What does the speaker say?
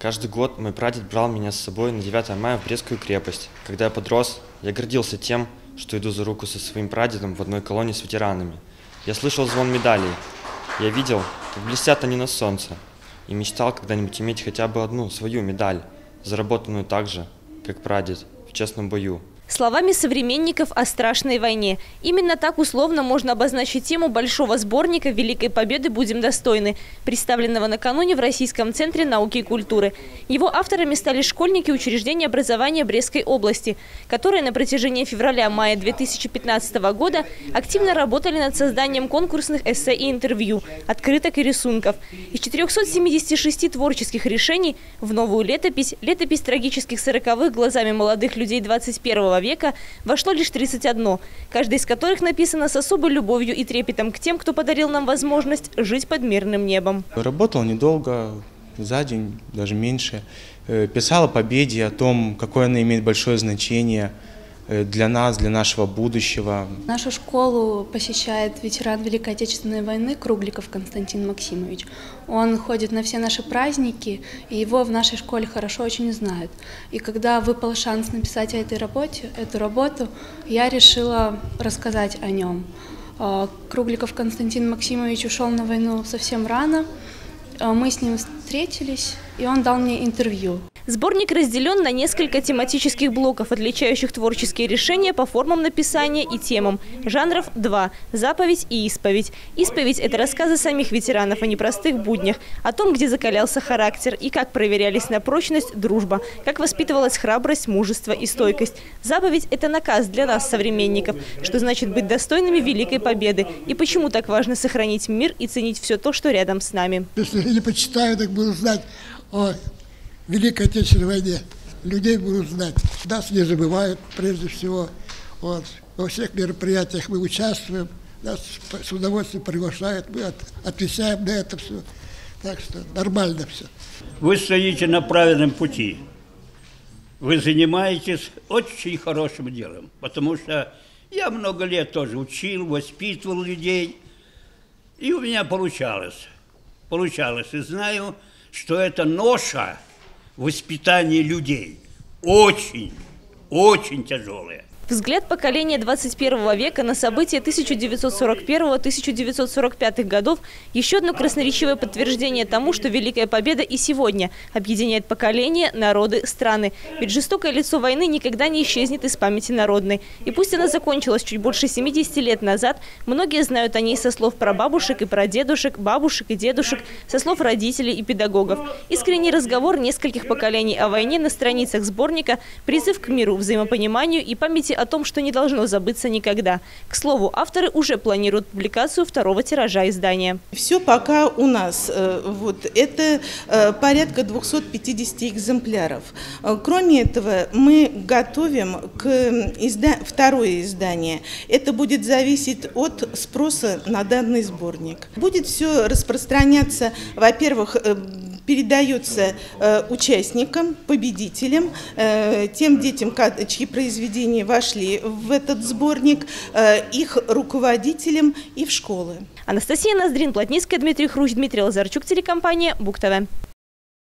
Каждый год мой прадед брал меня с собой на 9 мая в Брестскую крепость. Когда я подрос, я гордился тем, что иду за руку со своим прадедом в одной колонии с ветеранами. Я слышал звон медалей. Я видел, как блестят они на солнце. И мечтал когда-нибудь иметь хотя бы одну свою медаль, заработанную так же, как прадед, в честном бою. Словами современников о страшной войне. Именно так условно можно обозначить тему большого сборника «Великой Победы будем достойны», представленного накануне в Российском центре науки и культуры. Его авторами стали школьники учреждения образования Брестской области, которые на протяжении февраля-мая 2015 года активно работали над созданием конкурсных эссе и интервью, открыток и рисунков. Из 476 творческих решений в новую летопись, летопись трагических сороковых глазами молодых людей 21 века вошло лишь 31, каждый из которых написано с особой любовью и трепетом к тем, кто подарил нам возможность жить под мирным небом. Работал недолго, за день, даже меньше. Э, писал о победе, о том, какое она имеет большое значение – для нас, для нашего будущего. Нашу школу посещает ветеран Великой Отечественной войны Кругликов Константин Максимович. Он ходит на все наши праздники, и его в нашей школе хорошо очень знают. И когда выпал шанс написать о этой работе, эту работу, я решила рассказать о нем. А, Кругликов Константин Максимович ушел на войну совсем рано. А, мы с ним встретились, и он дал мне интервью. Сборник разделен на несколько тематических блоков, отличающих творческие решения по формам написания и темам. Жанров два – заповедь и исповедь. Исповедь – это рассказы самих ветеранов о непростых буднях, о том, где закалялся характер и как проверялись на прочность дружба, как воспитывалась храбрость, мужество и стойкость. Заповедь – это наказ для нас, современников, что значит быть достойными великой победы и почему так важно сохранить мир и ценить все то, что рядом с нами. Если я не почитаю, так буду знать о Великой Отечественной войне. Людей будут знать. Нас не забывают, прежде всего. Вот. Во всех мероприятиях мы участвуем, нас с удовольствием приглашают, мы от, отвечаем на это все. Так что нормально все. Вы стоите на правильном пути. Вы занимаетесь очень хорошим делом, потому что я много лет тоже учил, воспитывал людей, и у меня получалось. Получалось. И знаю, что это ноша – воспитание людей. Очень, очень тяжелое. Взгляд поколения 21 века на события 1941-1945 годов – еще одно красноречивое подтверждение тому, что Великая Победа и сегодня объединяет поколения, народы, страны. Ведь жестокое лицо войны никогда не исчезнет из памяти народной. И пусть она закончилась чуть больше 70 лет назад, многие знают о ней со слов прабабушек и прадедушек, бабушек и дедушек, со слов родителей и педагогов. Искренний разговор нескольких поколений о войне на страницах сборника – призыв к миру, взаимопониманию и памяти о том, что не должно забыться никогда. К слову, авторы уже планируют публикацию второго тиража издания. Все пока у нас. Э, вот, это э, порядка 250 экземпляров. Э, кроме этого, мы готовим к изда... второе издание. Это будет зависеть от спроса на данный сборник. Будет все распространяться, во-первых, передается э, участникам, победителям, э, тем детям, чьи произведения вошли в этот сборник, э, их руководителям и в школы. Анастасия Ноздрин, Плотницкая, Дмитрий Хрущ, Дмитрий Лазарчук, телекомпания «Бук-ТВ».